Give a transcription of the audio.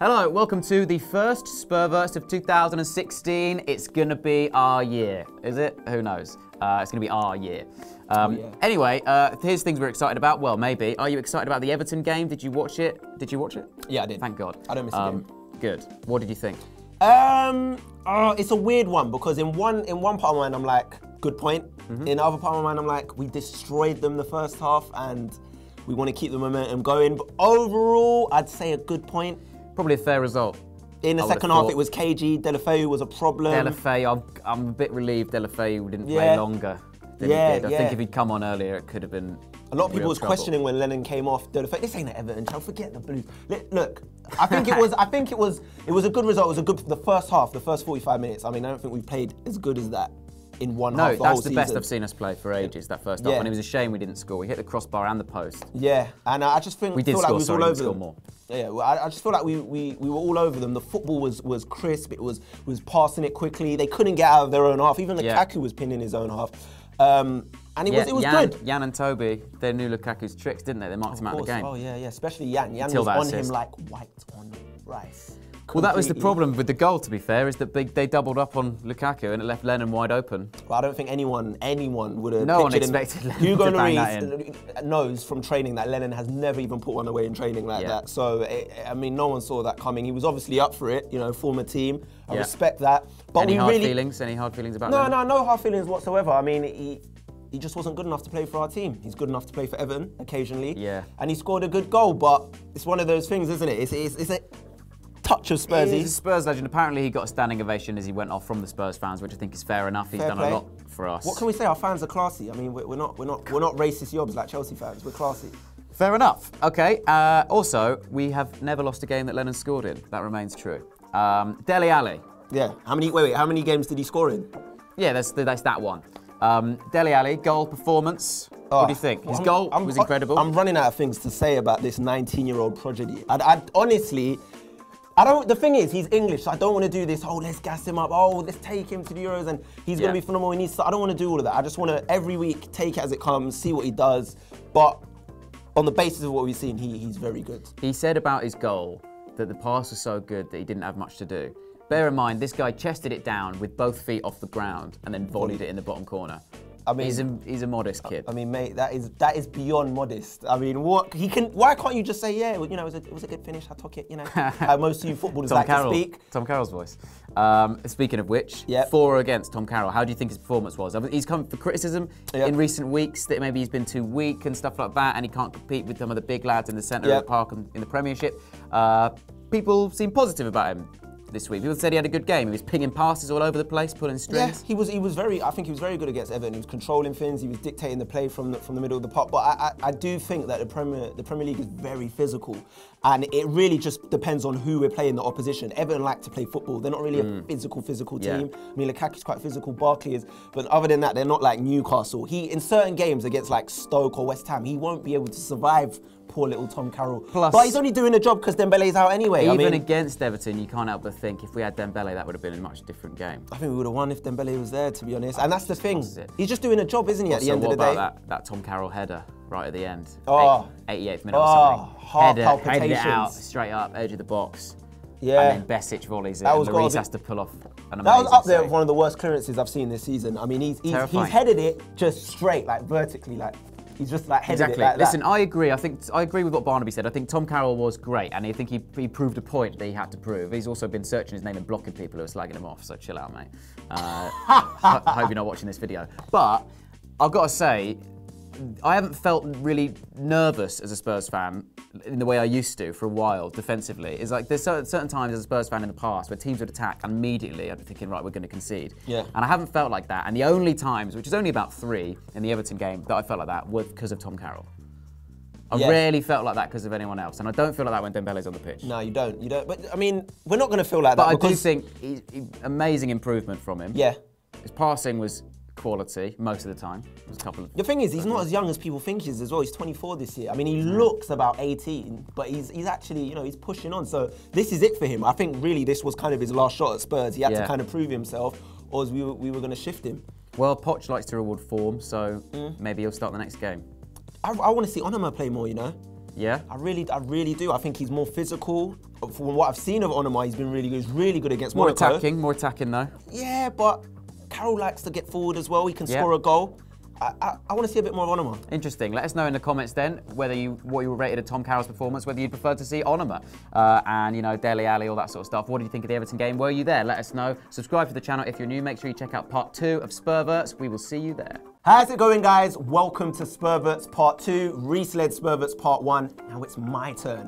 Hello, welcome to the first Spurverts of 2016. It's gonna be our year, is it? Who knows? Uh, it's gonna be our year. Um, Oh, yeah. Anyway, uh, here's things we're excited about. Well, maybe. Are you excited about the Everton game? Did you watch it? Did you watch it? Yeah, I did. Thank God. I don't miss a game. Good. What did you think? Um, oh, it's a weird one because in one in one part of my mind I'm like, good point. Mm-hmm. In the other part of my mind I'm like, we destroyed them the first half and we want to keep the momentum going. But overall, I'd say a good point. Probably a fair result. In the I second half, it was KG. Deulofeu was a problem. Deulofeu, I'm, I'm a bit relieved Deulofeu didn't play longer than Yeah, he did. I yeah. think if he'd come on earlier, it could have been. A lot of people was trouble. questioning when Lennon came off. Deulofeu, this ain't an Everton show. Forget the Blues. Look, I think it was. I think it was. It was a good result. It was a good. For the first half, the first 45 minutes. I mean, I don't think we played as good as that in one No, half. Whole that's the best. I've seen us play for ages. That first half, Yeah. and it was a shame we didn't score. We hit the crossbar and the post. Yeah, and I just think We did feel like score, we was sorry, all we over them. more. Yeah, well, I, I just feel like we, we, we were all over them. The football was was crisp. It was was passing it quickly. They couldn't get out of their own half. Even Yeah. Lukaku was pinning his own half, um, and it Yeah, was it was Jan, good. Jan and Toby, they knew Lukaku's tricks, didn't they? They marked him out of the game. Oh yeah, yeah. Especially Jan. Jan Until was on assist. him like white on rice. Well, that was the problem with the goal, to be fair, is that they, they doubled up on Lukaku and it left Lennon wide open. Well, I don't think anyone anyone would have. No one expected Lennon Hugo to Lloris knows from training that Lennon has never even put one away in training like Yeah. that. So eh, I mean, no one saw that coming. He was obviously up for it. You know, former team. I Yeah. respect that. But Any we hard really feelings? Any hard feelings about no, that? no, no hard feelings whatsoever. I mean, he. He just wasn't good enough to play for our team. He's good enough to play for Everton occasionally. Yeah. And he scored a good goal, but it's one of those things, isn't it? It's, it's, it's a touch of Spurs. He's a Spurs legend. Apparently, he got a standing ovation as he went off from the Spurs fans, which I think is fair enough. He's Fair done play. a lot for us. What can we say? Our fans are classy. I mean, we're, we're not, we're not, we're not racist yobs like Chelsea fans. We're classy. Fair enough. Okay. Uh, also, we have never lost a game that Lennon scored in. That remains true. Um, Dele Alli. Yeah. How many? Wait, wait. How many games did he score in? Yeah, that's, that's that one. Um, Dele Alli, goal performance. what do you think? His I'm- goal I'm- was incredible. I'm running out of things to say about this 19-year-old prodigy. I'd, I'd honestly, I don't. The thing is, he's English, so I don't want to do this. Oh, let's gas him up. Oh, let's take him to the Euros, and he's Yeah. going to be phenomenal. He needs. To, I don't want to do all of that. I just want to every week take it as it comes, see what he does. But on the basis of what we've seen, he, he's very good. He said about his goal that the pass was so good that he didn't have much to do. Bear in mind, this guy chested it down with both feet off the ground and then volleyed it in the bottom corner. I mean- he's a, he's a modest kid. I mean, mate, that is that is beyond modest. I mean, what he can? Why can't you just say, yeah, you know, it was a, it was a good finish. I took it. You know, how most of you footballers Tom like Carroll. to speak. Tom Carroll's voice. Um, speaking of which, Yep. for or against Tom Carroll, how do you think his performance was? I mean, He's come for criticism Yep. in recent weeks that maybe he's been too weak and stuff like that, and he can't compete with some of the big lads in the centre of the park and in the Premiership. Uh, people seem positive about him this week. People said he had a good game. He was pinging passes all over the place, pulling Yeah, strings. he was. He was very. I think he was very good against Everton. He was controlling things. He was dictating the play from the, from the middle of the park. But I, I, I do think that the Premier the Premier League is very physical, and it really just depends on who we're playing the opposition. Everton like to play football. They're not really a physical physical Mm. Yeah. team. I mean, Lukaku's quite physical. Barkley is, but other than that, they're not like Newcastle. He in certain games against like Stoke or West Ham, he won't be able to survive. Poor little Tom Carroll. Plus- but he's only doing a job because Dembele's out anyway. Even I mean, against Everton, you can't help but think if we had Dembele, that would have been a much different game. I think we would have won if Dembele was there, to be honest. And that's the thing. He's just doing a job, isn't he? At the end of the about day. that, that Tom Carroll header right at the end? Oh. Eight- 88th minute or Oh, header, headed it out straight up, edge of the box. Yeah. And then Besic volleys it. That was Lloris has to pull off That was up there with one of the worst clearances I've seen this season. I mean, he's he's, he's headed it just straight, like vertically, like he's just like headed Exactly. it like Listen, that. I agree. I think I agree with what Barnaby said. I think Tom Carroll was great, and I think he, he proved a point that he had to prove. He's also been searching his name and blocking people who are slagging him off. So chill out, mate. Uh, I I hope you're not watching this video. But I've got to say, I haven't felt really nervous as a Spurs fan in the way I used to for a while defensively. It's like there's certain, certain times as a Spurs fan in the past where teams would attack and immediately I'd be thinking, right, we're going to concede. Yeah. And I haven't felt like that. And the only times, which is only about three in the Everton game, that I felt like that were because of Tom Carroll. I Yeah. rarely felt like that because of anyone else, and I don't feel like that when Dembele's on the pitch. no, you don't. You don't. But I mean, we're not going to feel like But that I do think he, he- amazing improvement from him. yeah. His passing was quality most of the time. There was a couple of The thing is, he's not as young as people think he is as well. He's 24 this year. I mean, he looks about 18, but he's he's actually, you know, he's pushing on. So this is it for him. I think really this was kind of his last shot at Spurs. He had Yeah. to kind of prove himself, or we were, we were going to shift him. Well, Poch likes to reward form, so Mm. maybe he'll start the next game. I, I want to see Onomah play more, you know. Yeah. I really, I really do. I think he's more physical. From what I've seen of Onomah, he's been really good. He's really good against More Monaco. attacking, more attacking though. Yeah, but Carroll likes to get forward as well. He can Yeah. score a goal. I, I, I want to see a bit more of Onomah. Interesting. Let us know in the comments then whether you what you were rated of Tom Carroll's performance, whether you'd prefer to see Onomah uh, and you know Dele Alli, all that sort of stuff. What did you think of the Everton game? Were you there? Let us know. Subscribe to the channel if you're new. Make sure you check out part two of Spurverts. We will see you there. How's it going, guys? Welcome to Spurverts Part 2. Rhys led Spurverts Part 1. Now it's my turn.